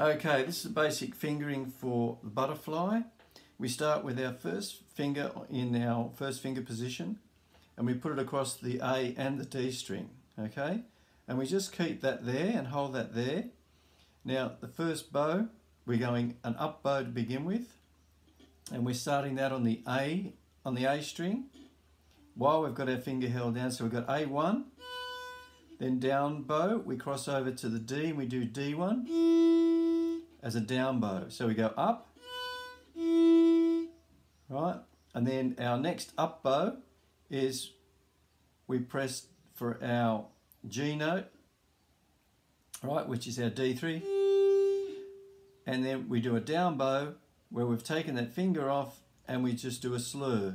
Okay, this is a basic fingering for the butterfly. We start with our first finger in our first finger position and we put it across the A and the D string, okay? And we just keep that there and hold that there. Now, the first bow, we're going an up bow to begin with and we're starting that on the A, on the A string while we've got our finger held down. So we've got A1, then down bow, we cross over to the D and we do D1 as a down bow. So we go up, right? And then our next up bow is we press for our G note, right, which is our D3. And then we do a down bow where we've taken that finger off and we just do a slur.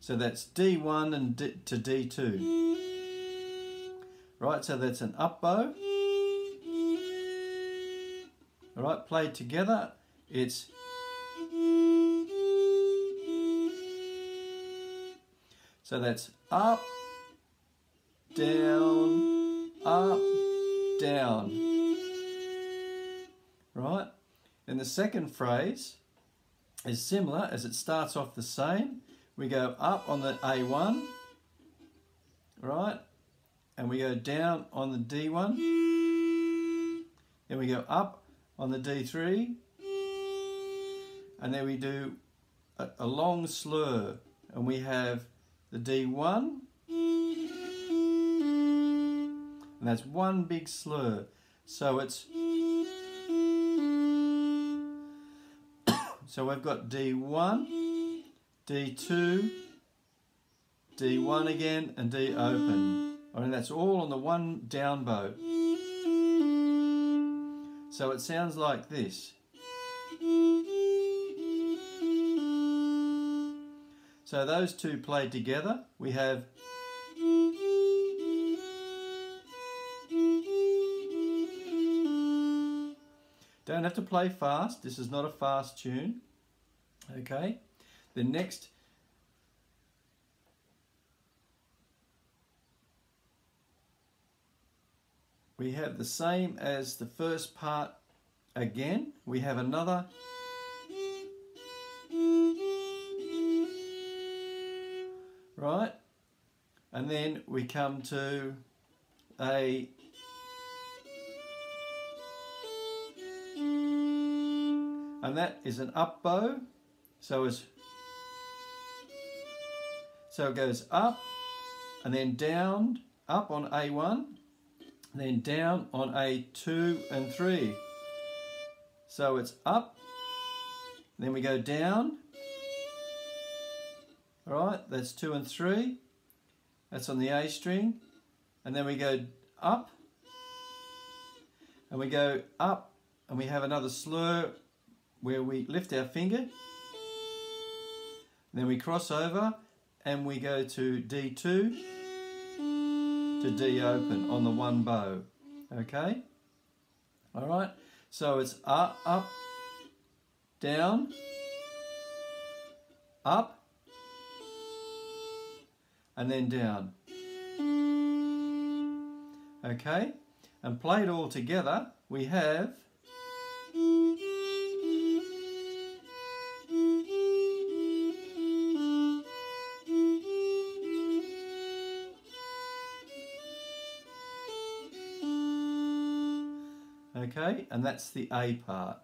So that's D1 and D to D2. Right, so that's an up bow. All right, played together, it's so that's up, down, up, down. Right? And the second phrase is similar as it starts off the same. We go up on the A1, right? And we go down on the D1. Then we go up on the D3 and then we do a, a long slur. And we have the D1 and that's one big slur. So it's so we've got D1 D2 D1 again and D open. And that's all on the one down bow so it sounds like this. So those two played together, we have Don't have to play fast, this is not a fast tune. Okay, the next we have the same as the first part again. We have another. Right? And then we come to a and that is an up bow. So it's so it goes up and then down up on A1 then down on A2 and 3. So it's up, then we go down, Alright, that's 2 and 3, that's on the A string, and then we go up, and we go up, and we have another slur where we lift our finger, then we cross over, and we go to D2, to D open on the one bow. Okay? Alright? So it's up, up, down, up, and then down. Okay? And played all together, we have okay? And that's the A part.